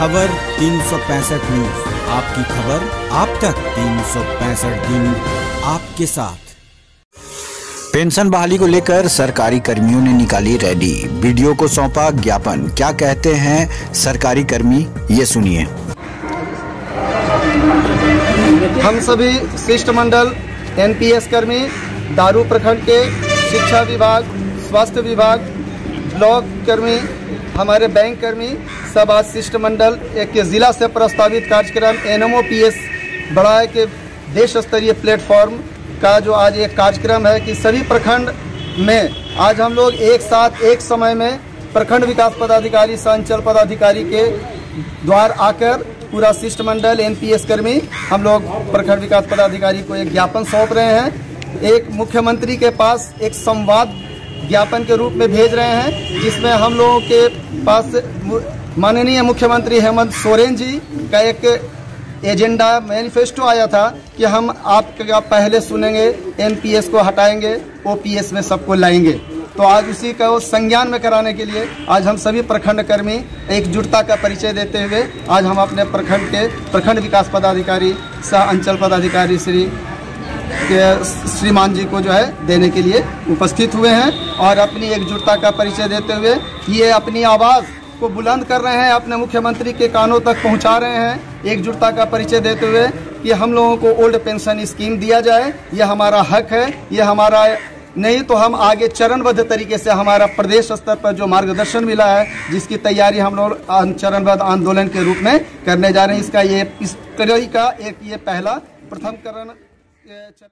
खबर तीन न्यूज़। आपकी खबर आप तक तीन सौ पैंसठ दिन आपके साथ। पेंशन बहाली को लेकर सरकारी कर्मियों ने निकाली रैली। वीडियो को सौंपा ज्ञापन। क्या कहते हैं सरकारी कर्मी ये सुनिए। हम सभी शिष्टमंडल एनपीएस कर्मी दारू प्रखंड के शिक्षा विभाग स्वास्थ्य विभाग ब्लॉक कर्मी हमारे बैंक कर्मी सब आज शिष्टमंडल, एक जिला से प्रस्तावित कार्यक्रम एन एस बढ़ाए के देश स्तरीय प्लेटफॉर्म का जो आज एक कार्यक्रम है कि सभी प्रखंड में आज हम लोग एक साथ, एक समय में प्रखंड विकास पदाधिकारी, संचल पदाधिकारी के द्वार आकर पूरा शिष्टमंडल, एनपीएस कर्मी, हम लोग प्रखंड विकास पदाधिकारी को एक ज्ञापन सौंप रहे हैं। एक मुख्यमंत्री के पास एक संवाद ज्ञापन के रूप में भेज रहे हैं, जिसमें हम लोगों के पास माननीय मुख्यमंत्री हेमंत सोरेन जी का एक एजेंडा मैनिफेस्टो आया था कि हम आपका पहले सुनेंगे एनपीएस को हटाएँगे ओपीएस में सबको लाएँगे। तो आज उसी का संज्ञान में कराने के लिए आज हम सभी प्रखंड कर्मी एकजुटता का परिचय देते हुए आज हम अपने प्रखंड के प्रखंड विकास पदाधिकारी सह अंचल पदाधिकारी श्री श्रीमान जी को जो है देने के लिए उपस्थित हुए हैं और अपनी एकजुटता का परिचय देते हुए ये अपनी आवाज़ को बुलंद कर रहे हैं, अपने मुख्यमंत्री के कानों तक पहुँचा रहे हैं। एकजुटता का परिचय देते हुए कि हम लोगों को ओल्ड पेंशन स्कीम दिया जाए, यह हमारा हक है, यह हमारा नहीं तो हम आगे चरणबद्ध तरीके से हमारा प्रदेश स्तर पर जो मार्गदर्शन मिला है, जिसकी तैयारी हम लोग चरणबद्ध आंदोलन के रूप में करने जा रहे हैं। इसका ये इस कड़ी का एक ये पहला प्रथम करण ಚರ